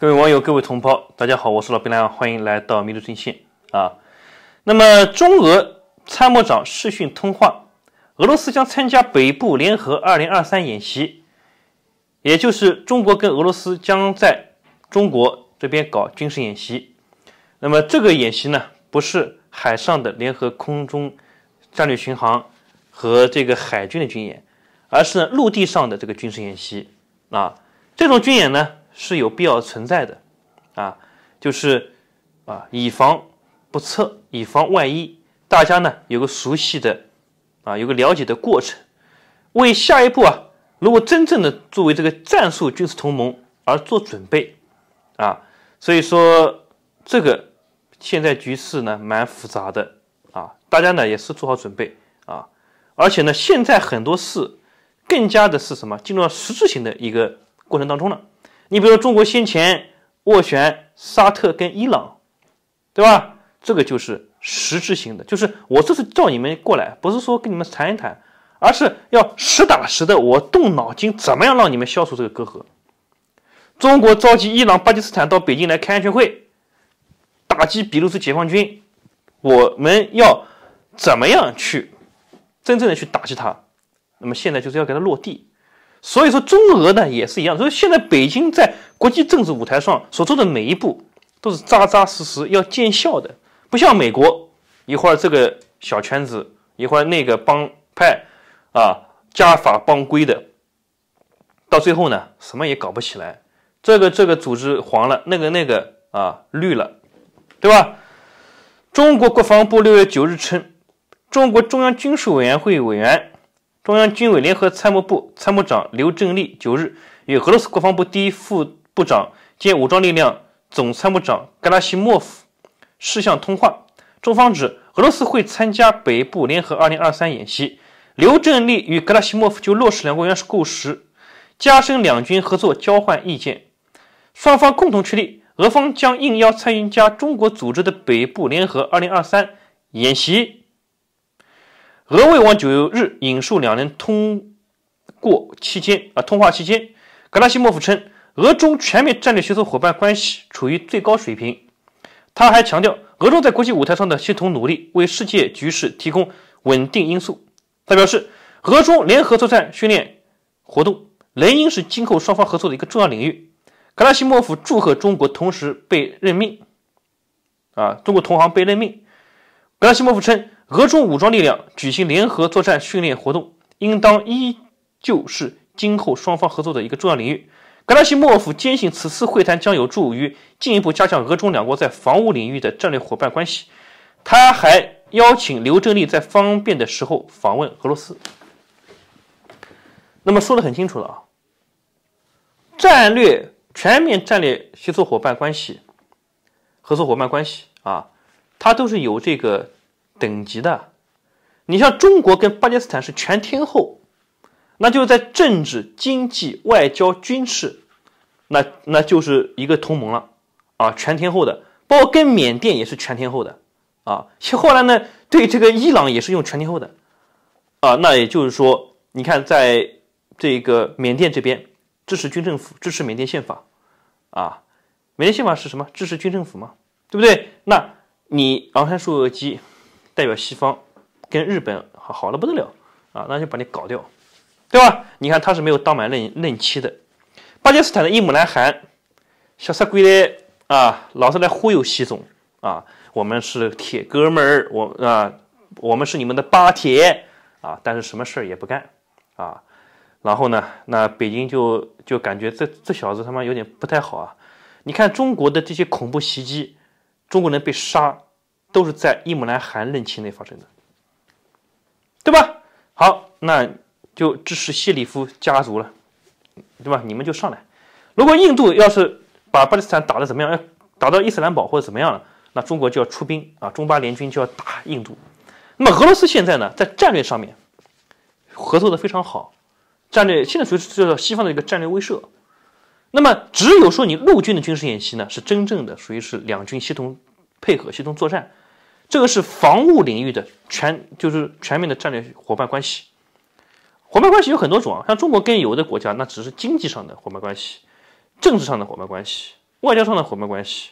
各位网友、各位同胞，大家好，我是老兵来欢迎来到迷途阵线啊。那么，中俄参谋长视讯通话，俄罗斯将参加北部联合二零二三演习，也就是中国跟俄罗斯将在中国这边搞军事演习。那么，这个演习呢，不是海上的联合空中战略巡航和这个海军的军演，而是陆地上的这个军事演习啊。这种军演呢？是有必要存在的，啊，就是啊，以防不测，以防万一，大家呢有个熟悉的，啊，有个了解的过程，为下一步啊，如果真正的作为这个战术军事同盟而做准备，啊，所以说这个现在局势呢蛮复杂的，啊，大家呢也是做好准备啊，而且呢现在很多事更加的是什么进入到实质性的一个过程当中了。你比如说，中国先前斡旋沙特跟伊朗，对吧？这个就是实质性的，就是我这是叫你们过来，不是说跟你们谈一谈，而是要实打实的，我动脑筋，怎么样让你们消除这个隔阂？中国召集伊朗、巴基斯坦到北京来开安全会，打击比卢斯解放军，我们要怎么样去真正的去打击他？那么现在就是要给他落地。所以说，中俄呢也是一样。所以现在北京在国际政治舞台上所做的每一步都是扎扎实实要见效的，不像美国一会儿这个小圈子，一会儿那个帮派啊，家法帮规的，到最后呢什么也搞不起来。这个这个组织黄了，那个那个啊绿了，对吧？中国国防部六月九日称，中国中央军事委员会委员。中央军委联合参谋部参谋长刘振立九日与俄罗斯国防部第一副部长兼武装力量总参谋长格拉西莫夫视像通话。中方指俄罗斯会参加北部联合二零二三演习。刘振立与格拉西莫夫就落实两国元首共识，加深两军合作交换意见。双方共同确立，俄方将应邀参加中国组织的北部联合二零二三演习。俄卫网九日引述两人通过期间啊通话期间，格拉西莫夫称，俄中全面战略协作伙伴关系处于最高水平。他还强调，俄中在国际舞台上的协同努力为世界局势提供稳定因素。他表示，俄中联合作战训练活动仍应是今后双方合作的一个重要领域。格拉西莫夫祝贺中国同时被任命，啊，中国同行被任命。格拉西莫夫称。俄中武装力量举行联合作战训练活动，应当依旧是今后双方合作的一个重要领域。格拉西莫夫坚信，此次会谈将有助于进一步加强俄中两国在防务领域的战略伙伴关系。他还邀请刘振立在方便的时候访问俄罗斯。那么说的很清楚了啊，战略全面战略协作伙伴关系、合作伙伴关系啊，它都是有这个。等级的，你像中国跟巴基斯坦是全天候，那就在政治、经济、外交、军事，那那就是一个同盟了啊，全天候的。包括跟缅甸也是全天候的啊。后来呢，对这个伊朗也是用全天候的啊。那也就是说，你看在这个缅甸这边支持军政府，支持缅甸宪法啊。缅甸宪法是什么？支持军政府吗？对不对？那你昂山素季。代表西方跟日本好好的不得了啊，那就把你搞掉，对吧？你看他是没有当满任任期的。巴基斯坦的伊姆兰汗小啥鬼嘞啊，老是来忽悠习总啊，我们是铁哥们儿，我啊，我们是你们的巴铁啊，但是什么事儿也不干啊。然后呢，那北京就就感觉这这小子他妈有点不太好啊。你看中国的这些恐怖袭击，中国人被杀。都是在伊姆兰汗任期内发生的，对吧？好，那就支持谢里夫家族了，对吧？你们就上来。如果印度要是把巴基斯坦打得怎么样，要打到伊斯兰堡或者怎么样了，那中国就要出兵啊，中巴联军就要打印度。那么俄罗斯现在呢，在战略上面合作的非常好，战略现在属于是西方的一个战略威慑。那么只有说你陆军的军事演习呢，是真正的属于是两军协同配合、协同作战。这个是防务领域的全，就是全面的战略伙伴关系。伙伴关系有很多种啊，像中国跟有的国家，那只是经济上的伙伴关系，政治上的伙伴关系外交上的伙伴关系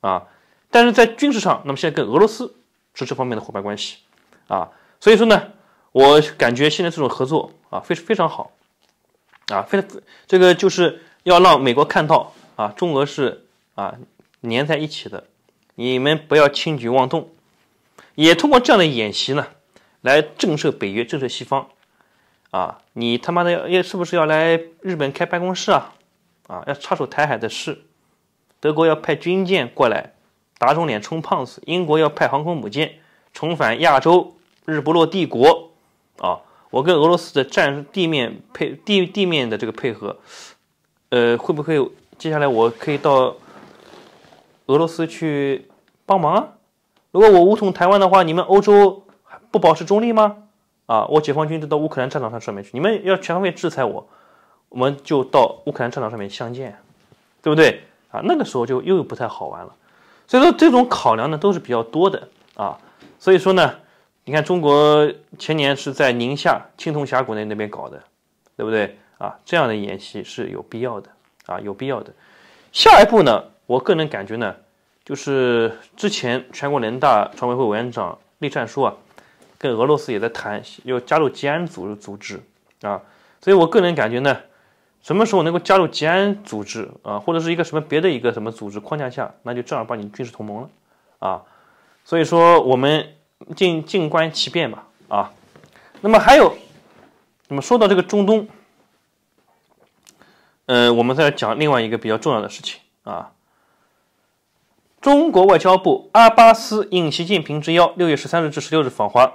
啊，但是在军事上，那么现在跟俄罗斯是这方面的伙伴关系啊，所以说呢，我感觉现在这种合作啊，非非常好啊，非常这个就是要让美国看到啊，中俄是啊粘在一起的，你们不要轻举妄动，也通过这样的演习呢，来震慑北约，震慑西方啊，你他妈的要是不是要来日本开办公室啊？啊，要插手台海的事，德国要派军舰过来打肿脸充胖子，英国要派航空母舰重返亚洲，日不落帝国。啊，我跟俄罗斯的战地面配地地面的这个配合，呃，会不会接下来我可以到俄罗斯去帮忙啊？如果我武统台湾的话，你们欧洲不保持中立吗？啊，我解放军就到乌克兰战场上上面去，你们要全方位制裁我。我们就到乌克兰战场上面相见，对不对啊？那个时候就又不太好玩了。所以说这种考量呢都是比较多的啊。所以说呢，你看中国前年是在宁夏青铜峡谷那那边搞的，对不对啊？这样的演习是有必要的啊，有必要的。下一步呢，我个人感觉呢，就是之前全国人大常委会委员长栗战书啊，跟俄罗斯也在谈要加入吉安组组织啊。所以我个人感觉呢。什么时候能够加入吉安组织啊，或者是一个什么别的一个什么组织框架下，那就正儿八经军事同盟了啊。所以说我们静静观其变吧啊。那么还有，那么说到这个中东，呃，我们再讲另外一个比较重要的事情啊。中国外交部阿巴斯应习近平之邀，六月十三日至十六日访华。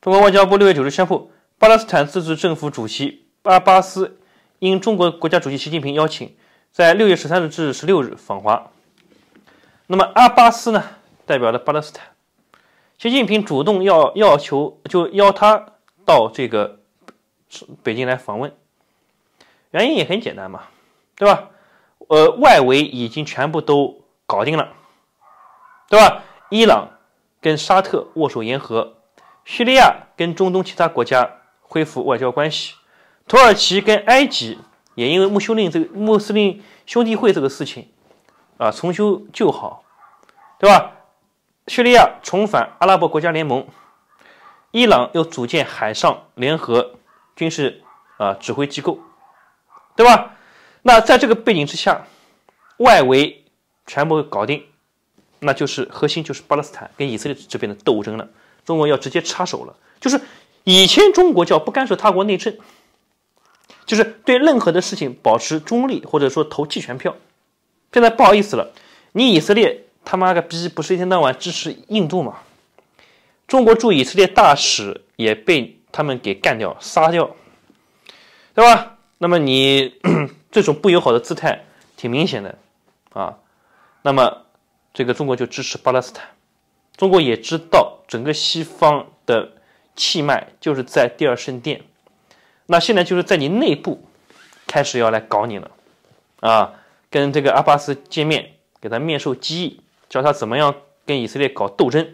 中国外交部六月九日宣布，巴勒斯坦自治政府主席阿巴斯。因中国国家主席习近平邀请，在六月十三日至十六日访华。那么阿巴斯呢，代表了巴勒斯坦。习近平主动要要求，就邀他到这个北京来访问。原因也很简单嘛，对吧？呃，外围已经全部都搞定了，对吧？伊朗跟沙特握手言和，叙利亚跟中东其他国家恢复外交关系。土耳其跟埃及也因为穆修令这个穆斯林兄弟会这个事情，啊，重修旧好，对吧？叙利亚重返阿拉伯国家联盟，伊朗又组建海上联合军事啊指挥机构，对吧？那在这个背景之下，外围全部搞定，那就是核心就是巴勒斯坦跟以色列这边的斗争了。中国要直接插手了，就是以前中国叫不干涉他国内政。就是对任何的事情保持中立，或者说投弃权票。现在不好意思了，你以色列他妈个逼不是一天到晚支持印度吗？中国驻以色列大使也被他们给干掉、杀掉，对吧？那么你 这种不友好的姿态挺明显的啊。那么这个中国就支持巴勒斯坦，中国也知道整个西方的气脉就是在第二圣殿。那现在就是在你内部开始要来搞你了，啊，跟这个阿巴斯见面，给他面授机宜，教他怎么样跟以色列搞斗争，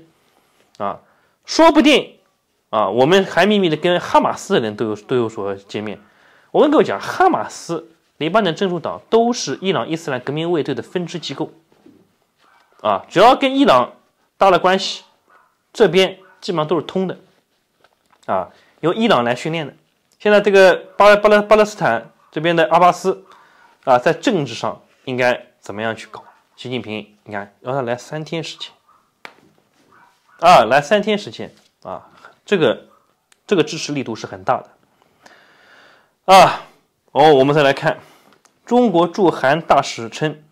啊，说不定啊，我们还秘密的跟哈马斯的人都有都有所见面。我跟各位讲，哈马斯、黎巴嫩真主党都是伊朗伊斯兰革命卫队的分支机构，啊，只要跟伊朗搭了关系，这边基本上都是通的，啊，由伊朗来训练的。现在这个巴巴勒巴勒斯坦这边的阿巴斯啊，在政治上应该怎么样去搞？习近平，你看让他来三天时间啊，来三天时间啊，这个这个支持力度是很大的啊。哦，我们再来看，中国驻韩大使称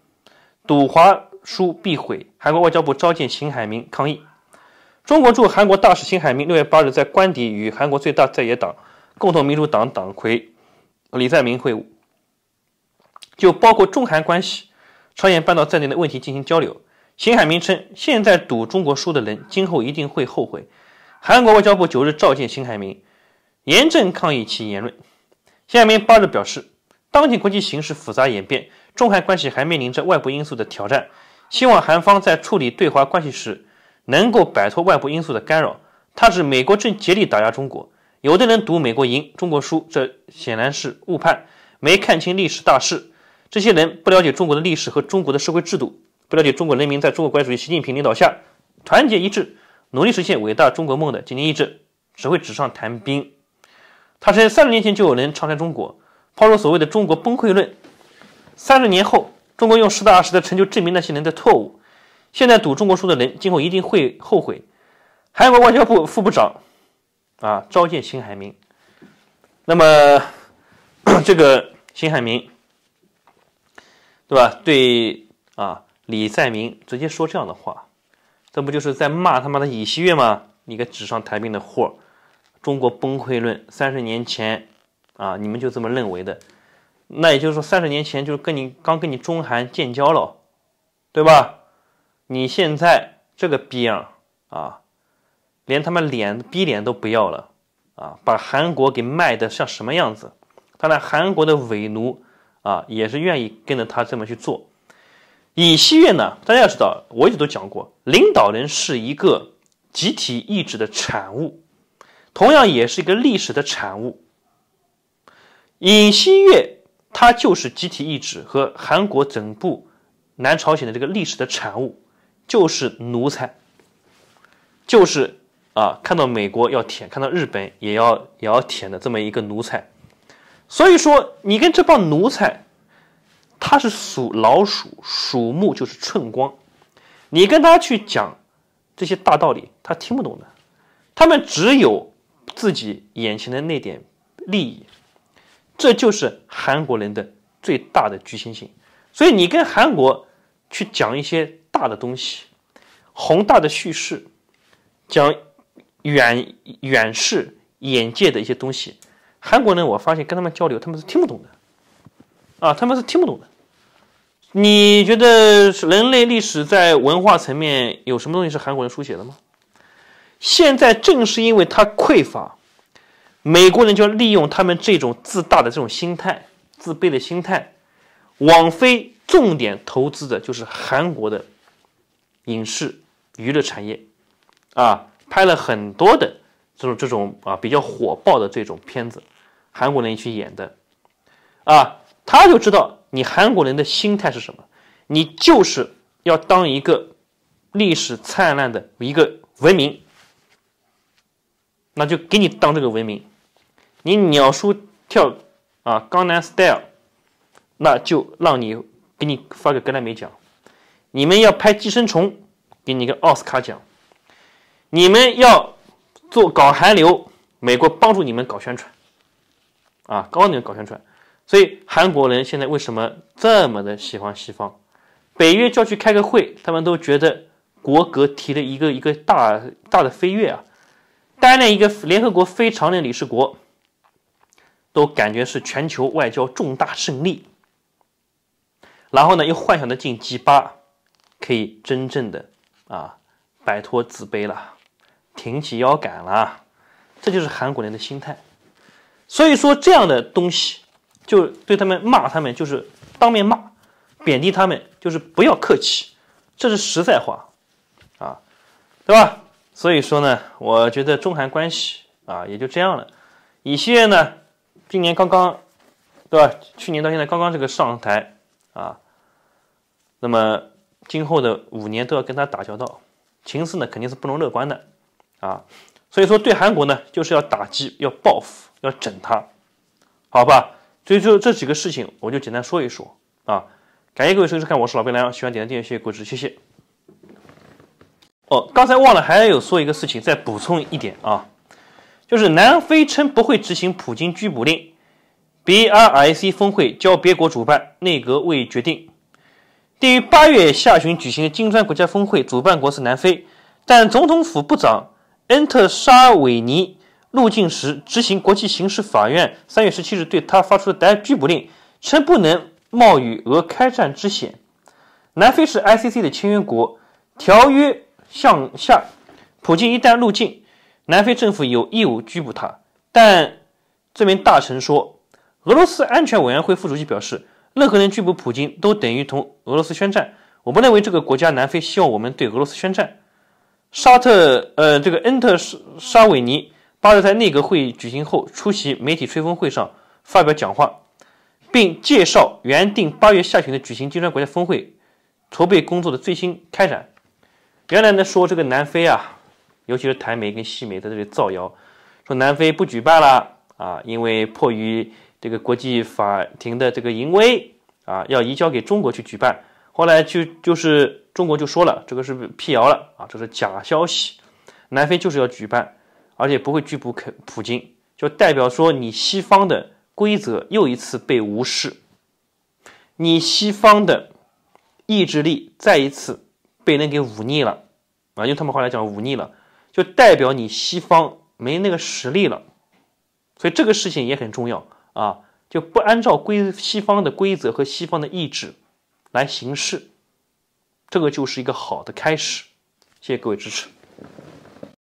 赌华书必毁，韩国外交部召见邢海明抗议。中国驻韩国大使邢海明六月八日在官邸与韩国最大在野党。共同民主党党魁李在明会晤，就包括中韩关系、朝鲜半岛在内的问题进行交流。邢海明称，现在赌中国输的人，今后一定会后悔。韩国外交部九日召见邢海明，严正抗议其言论。邢海明八日表示，当前国际形势复杂演变，中韩关系还面临着外部因素的挑战，希望韩方在处理对华关系时能够摆脱外部因素的干扰。他指美国正竭力打压中国。有的人赌美国赢，中国输，这显然是误判，没看清历史大势。这些人不了解中国的历史和中国的社会制度，不了解中国人民在中国国家主席习近平领导下团结一致，努力实现伟大中国梦的坚定意志，只会纸上谈兵。他称三十年前就有人唱衰中国，抛出所谓的中国崩溃论。三十年后，中国用实打实的成就证明那些人的错误。现在赌中国输的人，今后一定会后悔。韩国外交部副部长啊，召见秦海明。那么 这个秦海明。对吧？对啊，李在明直接说这样的话，这不就是在骂他妈的尹锡悦吗？你个纸上谈兵的货！中国崩溃论，三十年前啊，你们就这么认为的？那也就是说，三十年前就是跟你刚跟你中韩建交了，对吧？你现在这个逼样啊，连他妈脸逼脸都不要了啊！把韩国给卖的像什么样子？他那韩国的伪奴。啊，也是愿意跟着他这么去做。尹锡悦呢，大家要知道，我一直都讲过，领导人是一个集体意志的产物，同样也是一个历史的产物。尹锡悦他就是集体意志和韩国整部南朝鲜的这个历史的产物，就是奴才，就是啊，看到美国要舔，看到日本也要也要舔的这么一个奴才。所以说，你跟这帮奴才，他是属老鼠，鼠目就是寸光。你跟他去讲这些大道理，他听不懂的。他们只有自己眼前的那点利益，这就是韩国人的最大的局限性。所以你跟韩国去讲一些大的东西，宏大的叙事，讲远远视眼界的一些东西。韩国人，我发现跟他们交流，他们是听不懂的，啊，他们是听不懂的。你觉得人类历史在文化层面有什么东西是韩国人书写的吗？现在正是因为他匮乏，美国人就利用他们这种自大的这种心态、自卑的心态，网飞重点投资的就是韩国的影视娱乐产业，啊，拍了很多的这种这种啊比较火爆的这种片子。韩国人去演的，啊，他就知道你韩国人的心态是什么，你就是要当一个历史灿烂的一个文明，那就给你当这个文明。你鸟叔跳啊，江南 style，那就让你给你发个格莱美奖。你们要拍寄生虫，给你个奥斯卡奖。你们要做搞韩流，美国帮助你们搞宣传。啊，高能搞宣传，所以韩国人现在为什么这么的喜欢西方？北约叫去开个会，他们都觉得国格提了一个一个大大的飞跃啊，担任一个联合国非常任理事国，都感觉是全球外交重大胜利。然后呢，又幻想着进 G 八，可以真正的啊摆脱自卑了，挺起腰杆了，这就是韩国人的心态。所以说这样的东西，就对他们骂他们，就是当面骂，贬低他们，就是不要客气，这是实在话，啊，对吧？所以说呢，我觉得中韩关系啊也就这样了。尹锡悦呢，今年刚刚，对吧？去年到现在刚刚这个上台啊，那么今后的五年都要跟他打交道，情势呢肯定是不容乐观的，啊，所以说对韩国呢就是要打击，要报复。要整他，好吧？所以就这几个事情，我就简单说一说啊。感谢各位收看，我是老贝良，喜欢点赞订阅，谢谢支持，谢谢。哦，刚才忘了还有说一个事情，再补充一点啊，就是南非称不会执行普京拘捕令，BRIC 峰会交别国主办，内阁未决定。对于八月下旬举行的金砖国家峰会，主办国是南非，但总统府部长恩特沙韦尼。入境时执行国际刑事法院三月十七日对他发出的逮拘捕令，称不能冒与俄开战之险。南非是 ICC 的签约国，条约向下，普京一旦入境，南非政府有义务拘捕他。但这名大臣说，俄罗斯安全委员会副主席表示，任何人拘捕普京都等于同俄罗斯宣战。我不认为这个国家南非希望我们对俄罗斯宣战。沙特，呃，这个恩特沙韦尼。八日在内阁会议举行后，出席媒体吹风会上发表讲话，并介绍原定八月下旬的举行金砖国家峰会筹备工作的最新开展。原来呢说这个南非啊，尤其是台媒跟西媒在这里造谣，说南非不举办了啊，因为迫于这个国际法庭的这个淫威啊，要移交给中国去举办。后来就就是中国就说了，这个是辟谣了啊，这是假消息。南非就是要举办，而且不会拘捕肯普京，就代表说你西方的规则又一次被无视，你西方的意志力再一次被人给忤逆了啊！用他们话来讲，忤逆了，就代表你西方没那个实力了。所以这个事情也很重要啊，就不按照规西方的规则和西方的意志。来行事，这个就是一个好的开始。谢谢各位支持。